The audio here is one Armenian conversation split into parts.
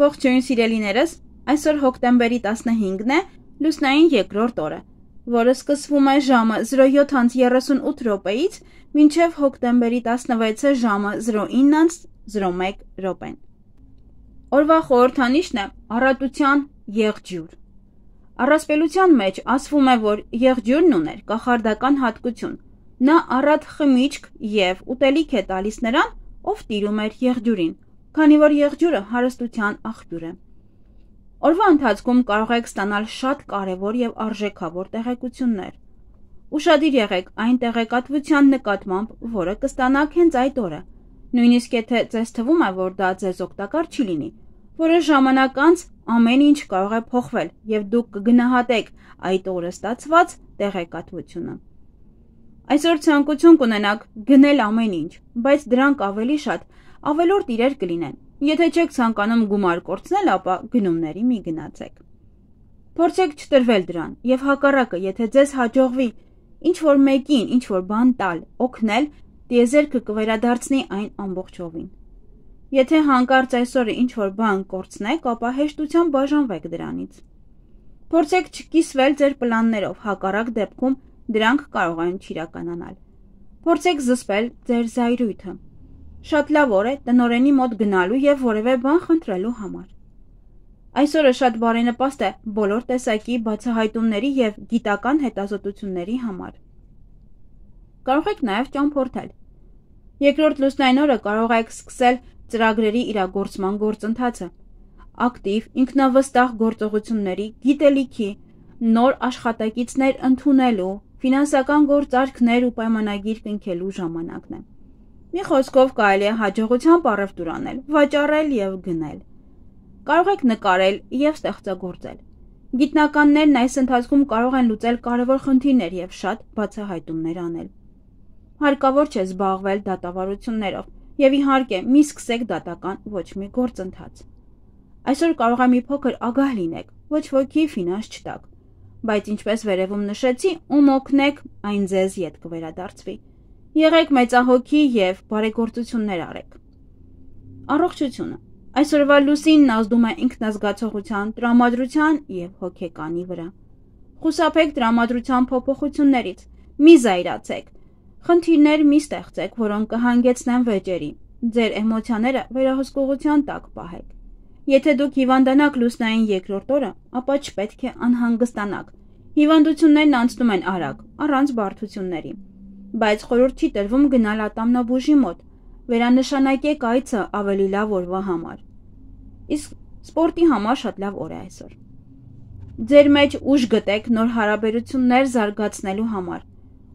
Ողջույն սիրելիներս, այսօր հոկտեմբերի 15-ն է, լուսնային երկրորդ օրը, որը սկսվում է ժամը 07:38 րոպեից մինչև հոկտեմբերի 16-ը ժամը 09:01 րոպեն։ Օրվա խորհրդանիշն է առատության եղջյուր։ Առասպելության մեջ ասվում է, որ եղջյուրն ուներ կախարդական հատկություն։ Նա առատ խմիչք եւ ուտելիք է տալիս նրան, ով տիրում էր եղջյուրին քանի որ եղջյուրը հարստության աղբյուր է։ Օրվա ընթացքում կարող եք ստանալ շատ կարևոր եւ արժեքավոր տեղեկություններ։ Ուշադիր եղեք այն տեղեկատվության նկատմամբ, որը կստանաք հենց այդ օրը։ Նույնիսկ եթե ձեզ թվում է, որ դա ձեզ օգտակար չի լինի, որը ժամանակ անց ամեն ինչ կարող է փոխվել եւ դուք կգնահատեք այդ օրը ստացված տեղեկատվությունը։ Այսօր ցանկություն կունենաք գնել ամեն ինչ, բայց դրանք ավելի շատ ավելորտ իրեր կլինեն։ Եթե չեք ցանկանում գումար կորցնել, ապա գնումների մի գնացեք։ Փորձեք չտրվել դրան եւ հակառակը, եթե ձեզ հաջողվի ինչ որ մեկին, ինչ որ բան տալ, օգնել, դիեզերքը կվերադարձնի այն ամբողջովին։ Եթե հանկարծ այսօր ինչ որ բան կորցնեք, ապա հեշտությամբ բաժանվեք դրանից։ Փորձեք չկիսվել ձեր պլաններով, հակառակ դեպքում դրանք կարող են չիրականանալ։ Փորձեք զսպել ձեր զայրույթը, Շատ լավ օր է տնորենի մոտ գնալու եւ որևէ բան խնդրելու համար։ Այսօրը շատ բարենպաստ է բոլոր տեսակի բացահայտումների եւ գիտական հետազոտությունների համար։ Կարող եք նաեւ ճամփորդել։ Երկրորդ լուսնային օրը կարող եք սկսել ծրագրերի իրագործման գործընթացը։ Ակտիվ, ինքնավստահ գործողությունների, գիտելիքի, նոր աշխատակիցներ ընդունելու, ֆինանսական գործարքներ ու պայմանագիր կնքելու ժամանակն է։ Մի խոսքով կարելի է հաջողությամբ առևտուր անել, վաճառել եւ գնել։ Կարող եք նկարել եւ ստեղծագործել։ Գիտնականներն այս ընթացքում կարող են լուծել կարևոր խնդիրներ եւ շատ բացահայտումներ անել։ Հարկավոր չէ զբաղվել դատավարություններով եւ իհարկե մի սկսեք դատական ոչ մի գործընթաց։ Այսօր կարող է մի փոքր ագահ լինեք, ոչ ոքի ֆինանս չտակ, բայց ինչպես վերևում նշեցի, ում օգնեք, այն ձեզ յետ կվերադարձվի։ Եղեք մեծահոգի եւ բարեգործություններ արեք։ Առողջությունը Այսօրվա լուսինն ազդում է ինքնազգացողության, տրամադրության եւ հոգեկանի վրա։ Խուսափեք տրամադրության փոփոխություններից։ Մի զայրացեք։ Խնդիրներ մի ստեղծեք, որոնք կհանգեցնեն վեճերի։ Ձեր էմոցիաները վերահսկողության տակ պահեք։ Եթե դուք հիվանդանաք լուսնային երկրորդ օրը, ապա չպետք է անհանգստանաք։ Հիվանդություններն անցնում են արագ, առանց բարդությունների բայց խորհուրդ չի տրվում գնալ ատամնաբուժի մոտ։ Վերանշանակեք այցը ավելի լավ օրվա համար։ Իսկ սպորտի համար շատ լավ օր է այսօր։ Ձեր մեջ ուժ գտեք նոր հարաբերություններ զարգացնելու համար։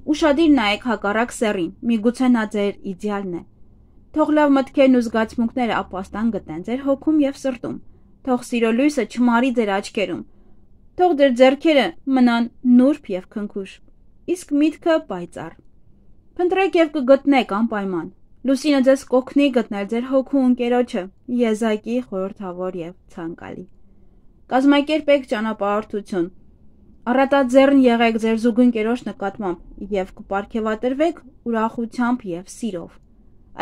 Ուշադիր նայեք հակառակ սեռին, միգուցե նա ձեր իդեալն է։ Թող լավ մտքերն ու զգացմունքները ապաստան գտնեն ձեր հոգում եւ սրտում։ Թող սիրո լույսը չմարի ձեր աչքերում։ Թող ձեր ձեռքերը մնան նուրբ եւ քնքուշ։ Իսկ միտքը պայծառ։ Փնտրեք եւ կգտնեք անպայման։ Լուսինը ձեզ կօգնի գտնել ձեր հոգու ընկերոջը, եզակի խորհրդավոր եւ ցանկալի։ Կազմակերպեք ճանապարհորդություն։ Առատաձեռն եղեք ձեր զուգընկերոջ նկատմամբ եւ կպարգևատրվեք ուրախությամբ եւ սիրով։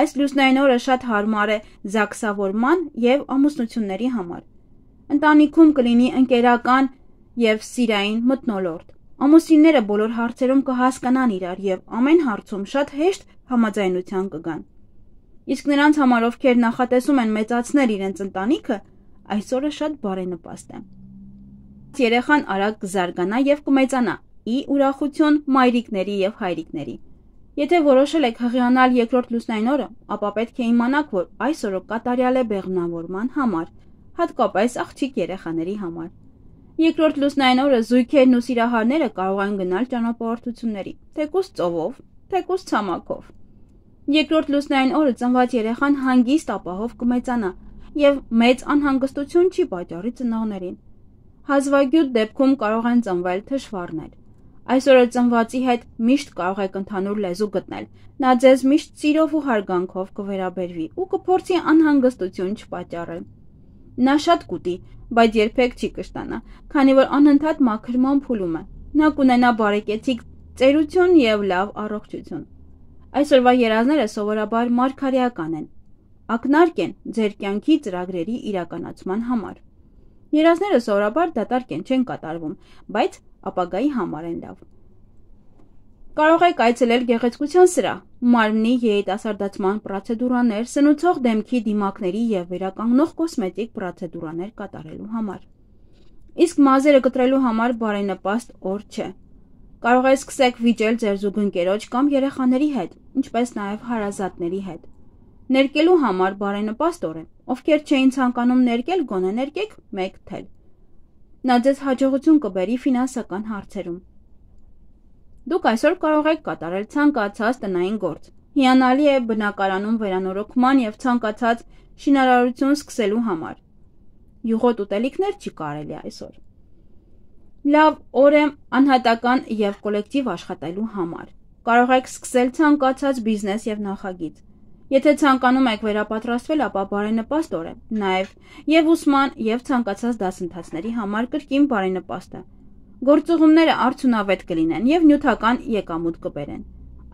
Այս լուսնային օրը շատ հարմար է զաքսավորման եւ ամուսնությունների համար։ Ընտանիքում կլինի ընկերական եւ սիրային մտնոլորտ։ Ամուսինները բոլոր հարցերում կհասկանան իրար եւ ամեն հարցում շատ հեշտ համաձայնության կգան։ Իսկ նրանց համար, ովքեր նախատեսում են մեծացնել իրենց ընտանիքը, այսօրը շատ բարենպաստ է։ Երեխան արագ կզարգանա եւ կմեծանա՝ ի ուրախություն մայրիկների եւ հայրիկների։ Եթե որոշել եք հղիանալ երկրորդ լուսնային օրը, ապա պետք է իմանաք, որ այս օրը կատարյալ է բեղմնավորման համար, հատկապես աղջիկ երեխաների համար։ Երկրորդ լուսնային օրը զույգերն ու սիրահարները կարող են գնալ ճանապարհորդությունների, թեկուս ծովով, թեկուս ցամաքով։ Երկրորդ լուսնային օրը ծնված երեխան հանգիստ ապահով կմեծանա եւ մեծ անհանգստություն չի պատճառի ծնողներին։ Հազվագյուտ դեպքում կարող են ծնվել թշվառներ։ Այսօրը ծնվածի հետ միշտ կարող եք ընդհանուր լեզու գտնել։ Նա ձեզ միշտ սիրով ու հարգանքով կվերաբերվի ու կփորձի անհանգստություն չպատճառել։ Նա շատ կուտի, բայց երբեք չի կշտանա, քանի որ անընդհատ մաքրման փուլում է։ Նա կունենա բարեկեցիկ ծերություն եւ լավ առողջություն։ Այսօրվա երազները սովորաբար մարգարեական են։ ակնարկ են ձեր կյանքի ծրագրերի իրականացման համար։ Երազները սովորաբար դատարկ են չեն կատարվում, բայց ապագայի համար են լավ։ Կարող եք այցելել գեղեցկության սրահ, մարմնի երիտասարդացման պրոցեդուրաներ, սնուցող դեմքի դիմակների եւ վերականգնող կոսմետիկ պրոցեդուրաներ կատարելու համար։ Իսկ մազերը կտրելու համար բարենպաստ օր չէ։ Կարող եք սկսեք վիճել ձեր զուգընկերոջ կամ երեխաների հետ, ինչպես նաեւ հարազատների հետ։ Ներկելու համար բարենպաստ օր է։ Ովքեր չէին ցանկանում ներկել, գոնե ներկեք 1 թել։ Նա ձեզ հաջողություն կբերի ֆինանսական հարցերում։ Դուք այսօր կարող եք կատարել ցանկացած տնային գործ։ Հիանալի է բնակարանում վերանորոգման եւ ցանկացած շինարարություն սկսելու համար։ Յուղոտ ուտելիքներ չի կարելի այսօր։ Լավ օր է անհատական եւ կոլեկտիվ աշխատելու համար։ Կարող եք սկսել ցանկացած բիզնես եւ նախագիծ։ Եթե ցանկանում եք վերապատրաստվել, ապա բարենպաստ օր է։ Նաեւ եւ ուսման եւ ցանկացած դասընթացների համար կրկին բարենպաստ է։ Գործողումները արդյունավետ կլինեն եւ նյութական եկամուտ կբերեն։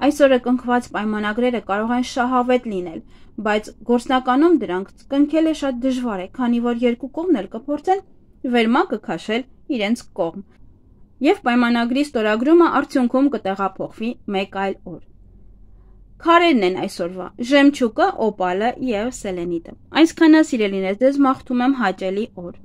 Այսօրը կնքված պայմանագրերը կարող են շահավետ լինել, բայց գործնականում դրանք կնքելը շատ դժվար է, քանի որ երկու կողմն էլ կփորձեն վերմակը քաշել իրենց կողմ։ Եվ պայմանագրի ստորագրումը արդյունքում կտեղափոխվի մեկ այլ օր։ Քարերն են այսօրվա՝ ժեմչուկը, օպալը եւ սելենիտը։ Այսքանը սիրելիներ, ձեզ մաղթում եմ հաճելի օր։